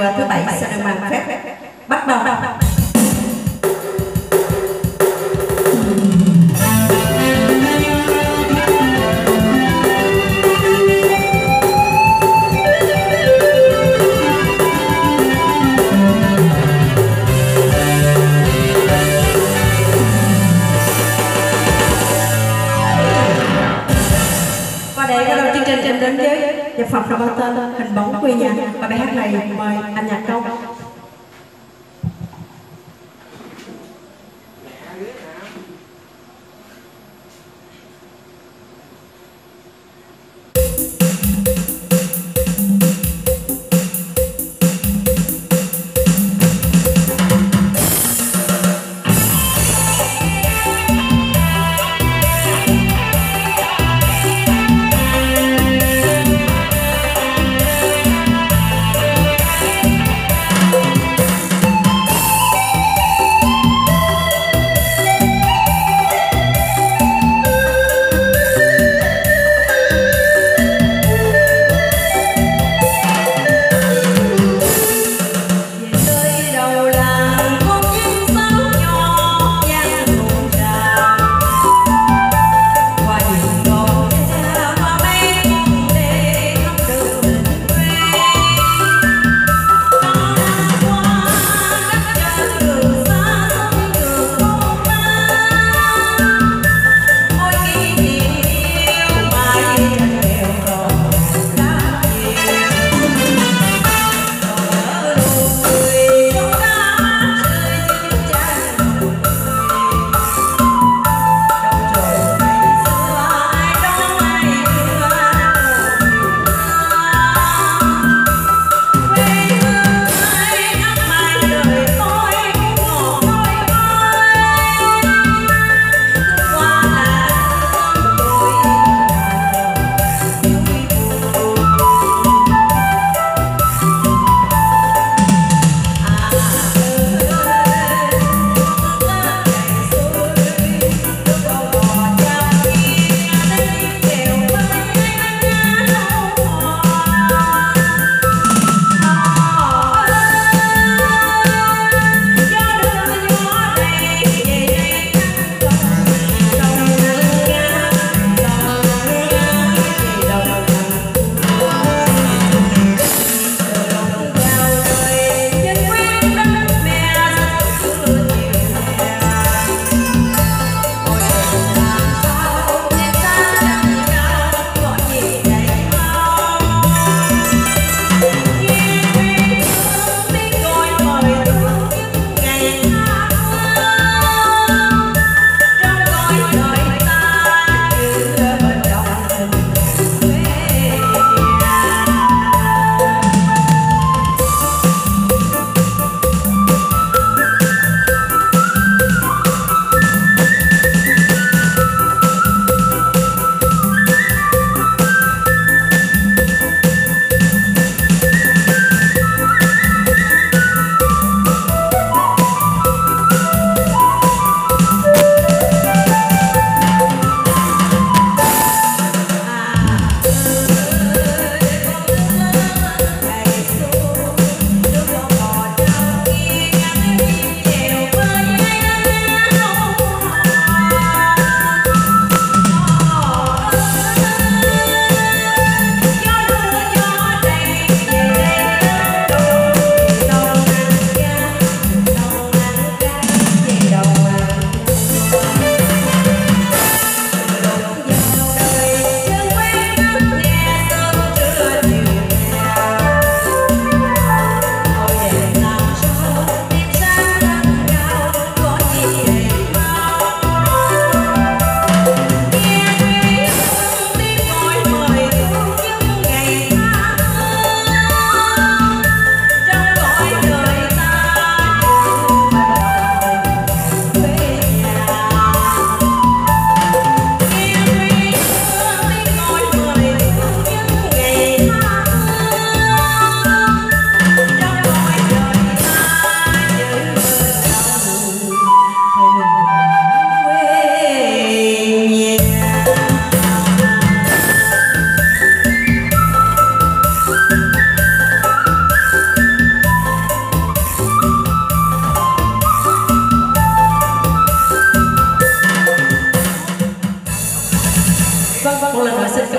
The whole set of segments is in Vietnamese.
Ờ, thứ bảy sẽ được mang phép. Bắt đầu. Và để bắt đầu chương trình trình đến với nhạc phẩm có mang tên bóng quê nhà và bài hát này mời anh nhạc công.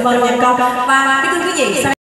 Vâng cảm ơn nhạc công và kính thưa quý vị sau